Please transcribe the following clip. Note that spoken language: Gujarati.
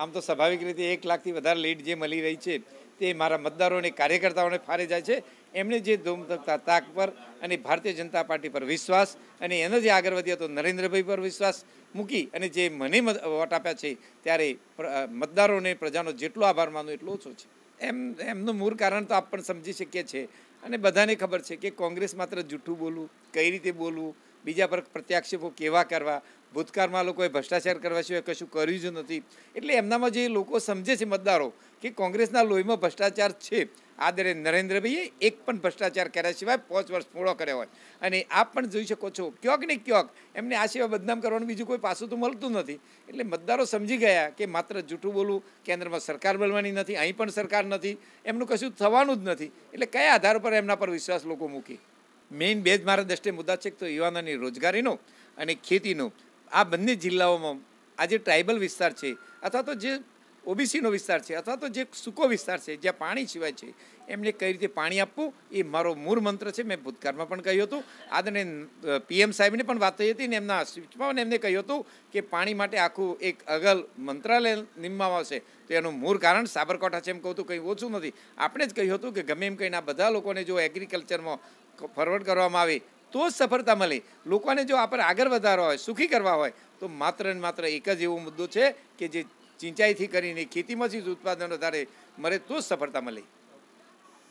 આમ તો સ્વાભાવિક રીતે એક લાખથી વધારે લીડ જે મળી રહી છે તે મારા મતદારોને કાર્યકર્તાઓને ફારે જાય છે. એમણે જે ધૂમ તાક પર અને ભારતીય જનતા પાર્ટી પર વિશ્વાસ અને એનો જે આગળ વધ્યો તો નરેન્દ્રભાઈ પર વિશ્વાસ મૂકી અને જે મને વોટ આપ્યા છે ત્યારે મતદારોને પ્રજાનો જેટલો આભાર માનું એટલો ઓછો છે. એમ, એમનું મૂળ કારણ તો આપ પણ સમજી શકીએ છીએ અને બધાને ખબર છે કે કોંગ્રેસ માત્ર જૂઠું બોલવું, કઈ રીતે બોલવું બીજા પર પ્રત્યાક્ષેપો કેવા કરવા? ભૂતકાળમાં લોકોએ ભ્રષ્ટાચાર કરવા સિવાય કશું કર્યું જ નથી. એટલે એમનામાં જે લોકો સમજે છે મતદારો કે કોંગ્રેસના લોહીમાં ભ્રષ્ટાચાર છે આદરે નરેન્દ્રભાઈએ એક પણ ભ્રષ્ટાચાર કર્યા સિવાય પાંચ વર્ષ પૂરો કર્યો હોય. અને આપ પણ જોઈ શકો છો, ક્યાંક ને ક્યાંક એમને આ સિવાય બદનામ કરવાનું બીજું કોઈ પાસું તો મળતું નથી. એટલે મતદારો સમજી ગયા કે માત્ર જૂઠું બોલવું કેન્દ્રમાં સરકાર બનવાની નથી, અહીં પણ સરકાર નથી, એમનું કશું થવાનું જ નથી. એટલે કયા આધાર પર એમના પર વિશ્વાસ લોકો મૂકી? મેઇન બે મારા દ્રષ્ટિએ મુદ્દા છે તો યુવાનોની રોજગારીનો અને ખેતીનો. આ બંને જિલ્લાઓમાં આ જે ટ્રાઇબલ વિસ્તાર છે. અથવા તો જે ઓબીસીનો વિસ્તાર છે અથવા તો જે સૂકો વિસ્તાર છે, જ્યાં પાણી સિવાય છે, એમને કઈ રીતે પાણી આપવું, એ મારો મૂળ મંત્ર છે. મેં ભૂતકાળમાં પણ કહ્યું હતું. આદરણે પીએમ સાહેબને પણ વાત થઈ હતી ને એમના સ્પીચમાં એમને કહ્યું હતું કે પાણી માટે આખું એક અગલ મંત્રાલય નિમવામાં આવશે. તો એનું મૂળ કારણ સાબરકાંઠા છે એમ કહું તો કંઈ ઓછું નથી. આપણે જ કહ્યું હતું કે ગમે એમ કહીને આ બધા લોકોને જો એગ્રીકલ્ચરમાં ફોરવર્ડ કરવામાં આવે, તો જ સફળતા મળે. લોકોને જો આપણે આગળ વધારવા હોય, સુખી કરવા હોય, તો માત્ર ને માત્ર એક જ એવો મુદ્દો છે કે જે સિંચાઈથી કરીને ખેતીમાંથી જ ઉત્પાદન વધારે મળે તો જ સફળતા મળે.